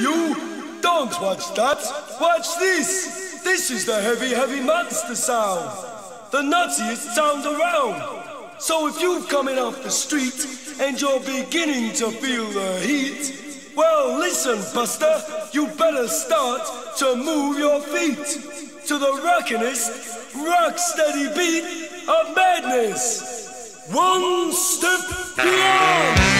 you! Don't watch that! Watch this! This is the heavy, heavy monster sound! The nuttiest sound around! So if you're coming off the street and you're beginning to feel the heat, well, listen, Buster, you better start to move your feet to the rockinest, rock steady beat of madness. One step beyond.